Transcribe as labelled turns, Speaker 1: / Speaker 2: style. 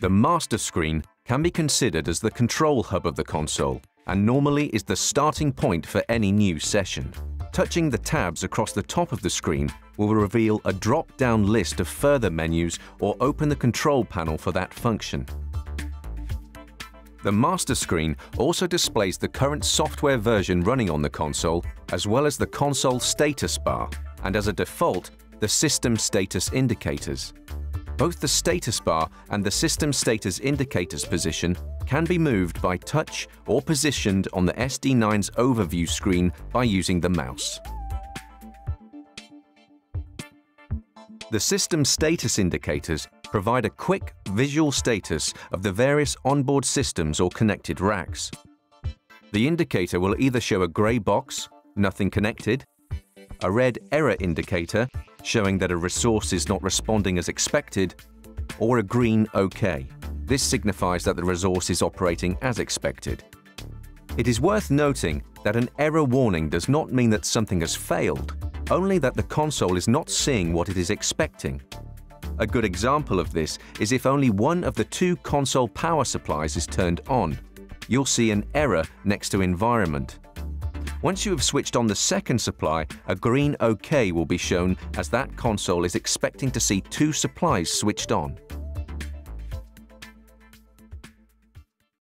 Speaker 1: The master screen can be considered as the control hub of the console and normally is the starting point for any new session. Touching the tabs across the top of the screen will reveal a drop-down list of further menus or open the control panel for that function. The master screen also displays the current software version running on the console, as well as the console status bar, and as a default, the system status indicators. Both the status bar and the system status indicators position can be moved by touch or positioned on the SD9's overview screen by using the mouse. The system status indicators provide a quick visual status of the various onboard systems or connected racks. The indicator will either show a grey box, nothing connected, a red error indicator showing that a resource is not responding as expected, or a green OK. This signifies that the resource is operating as expected. It is worth noting that an error warning does not mean that something has failed, only that the console is not seeing what it is expecting. A good example of this is if only one of the two console power supplies is turned on. You'll see an error next to environment. Once you have switched on the second supply, a green OK will be shown as that console is expecting to see two supplies switched on.